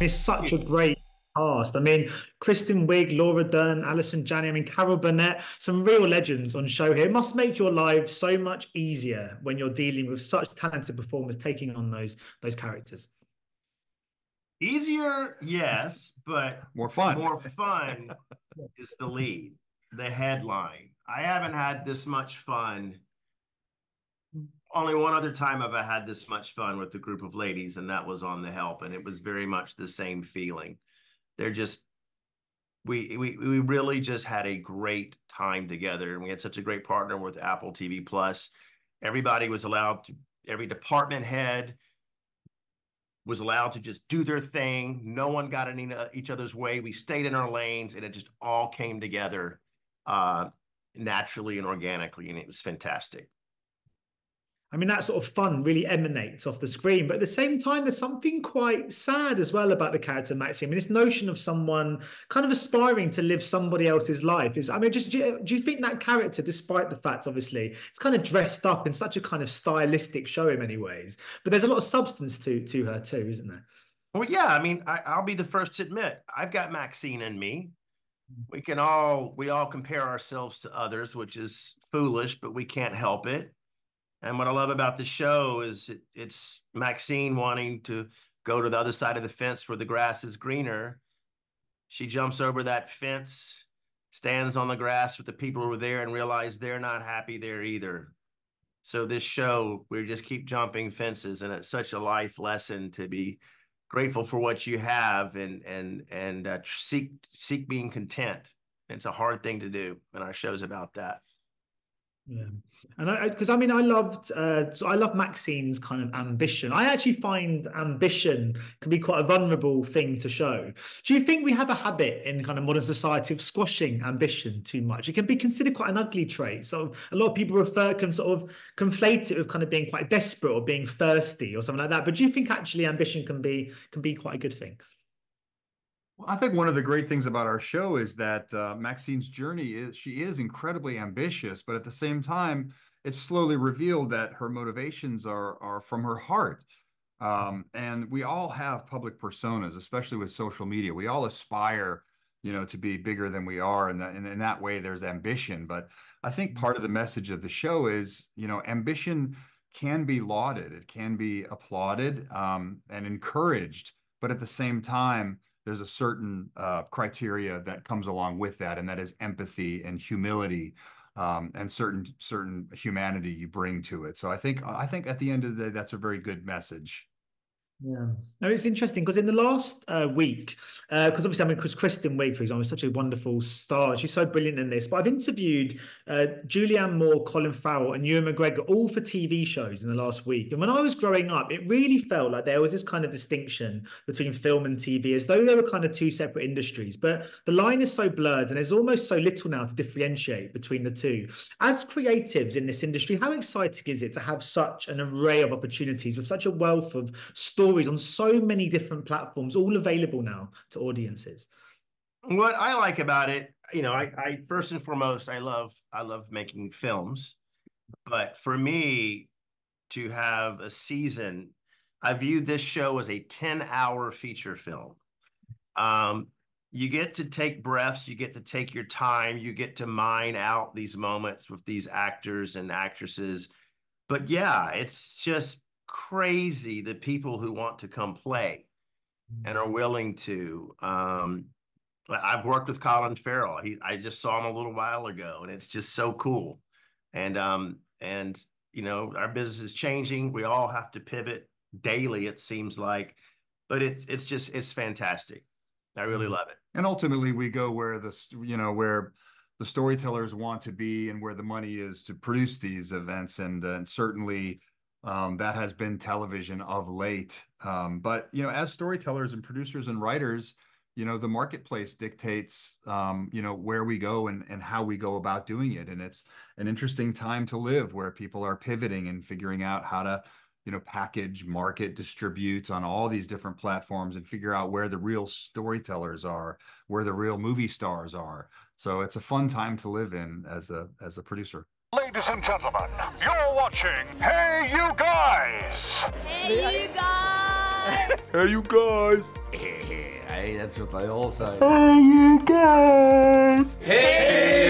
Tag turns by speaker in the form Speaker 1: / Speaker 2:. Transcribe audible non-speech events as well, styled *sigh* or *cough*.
Speaker 1: It's such a great cast. I mean, Kristen Wiig, Laura Dern, Allison Janney, I mean, Carol Burnett, some real legends on show here. It must make your life so much easier when you're dealing with such talented performers taking on those those characters.
Speaker 2: Easier, yes, but
Speaker 3: more fun.
Speaker 2: More fun is the lead, the headline. I haven't had this much fun. Only one other time have I had this much fun with a group of ladies, and that was on The Help, and it was very much the same feeling. They're just we we we really just had a great time together, and we had such a great partner with Apple TV Plus. Everybody was allowed to, every department head was allowed to just do their thing. No one got in each other's way. We stayed in our lanes, and it just all came together uh, naturally and organically, and it was fantastic.
Speaker 1: I mean, that sort of fun really emanates off the screen. But at the same time, there's something quite sad as well about the character Maxine. I mean, this notion of someone kind of aspiring to live somebody else's life is, I mean, just do you, do you think that character, despite the fact, obviously, it's kind of dressed up in such a kind of stylistic show in many ways, but there's a lot of substance to to her too, isn't there?
Speaker 2: Well, yeah. I mean, I, I'll be the first to admit I've got Maxine in me. We can all we all compare ourselves to others, which is foolish, but we can't help it and what I love about the show is it, it's Maxine wanting to go to the other side of the fence where the grass is greener. She jumps over that fence, stands on the grass with the people who are there, and realize they're not happy there either. So this show, we just keep jumping fences, and it's such a life lesson to be grateful for what you have and and and uh, seek seek being content. It's a hard thing to do, and our show's about that.
Speaker 1: Yeah, and I because I, I, mean I loved uh, so I love Maxine's kind of ambition. I actually find ambition can be quite a vulnerable thing to show. Do you think we have a habit in kind of modern society of squashing ambition too much? It can be considered quite an ugly trait. So a lot of people refer can sort of conflate it with kind of being quite desperate or being thirsty or something like that. But do you think actually ambition can be can be quite a good thing?
Speaker 3: Well, I think one of the great things about our show is that uh, Maxine's journey is she is incredibly ambitious, but at the same time, it's slowly revealed that her motivations are are from her heart. Um, and we all have public personas, especially with social media. We all aspire, you know, to be bigger than we are, and, that, and in that way, there's ambition. But I think part of the message of the show is, you know, ambition can be lauded, it can be applauded um, and encouraged, but at the same time there's a certain uh, criteria that comes along with that, and that is empathy and humility. Um, and certain certain humanity you bring to it. So I think I think at the end of the day, that's a very good message.
Speaker 1: Yeah, no, it's interesting because in the last uh, week, because uh, obviously, I mean, because Kristen Wiig, for example, is such a wonderful star. She's so brilliant in this. But I've interviewed uh, Julianne Moore, Colin Farrell, and Ewan McGregor all for TV shows in the last week. And when I was growing up, it really felt like there was this kind of distinction between film and TV, as though they were kind of two separate industries. But the line is so blurred, and there's almost so little now to differentiate between the two. As creatives in this industry, how exciting is it to have such an array of opportunities with such a wealth of stories? Stories on so many different platforms, all available now to audiences.
Speaker 2: What I like about it, you know, I, I first and foremost, I love I love making films, but for me to have a season, I view this show as a ten hour feature film. Um, you get to take breaths, you get to take your time, you get to mine out these moments with these actors and actresses. But yeah, it's just crazy the people who want to come play and are willing to. Um, I've worked with Colin Farrell. He, I just saw him a little while ago, and it's just so cool. And um, and you know, our business is changing. We all have to pivot daily. It seems like, but it's it's just it's fantastic. I really mm-hmm. love it.
Speaker 3: And ultimately, we go where the you know where the storytellers want to be and where the money is to produce these events, and, uh, and certainly um, that has been television of late. Um, but you know, as storytellers and producers and writers, you know, the marketplace dictates, um, you know, where we go and and how we go about doing it. And it's an interesting time to live where people are pivoting and figuring out how to, you know, package, market, distribute on all these different platforms and figure out where the real storytellers are, where the real movie stars are. So it's a fun time to live in as a as a producer.
Speaker 4: Ladies and gentlemen, you're watching Hey You Guys!
Speaker 5: Hey You Guys! *laughs*
Speaker 6: Hey, you guys. *laughs*
Speaker 7: hey, that's what they all say.
Speaker 6: Hey, you guys.
Speaker 5: Hey!